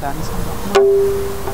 单程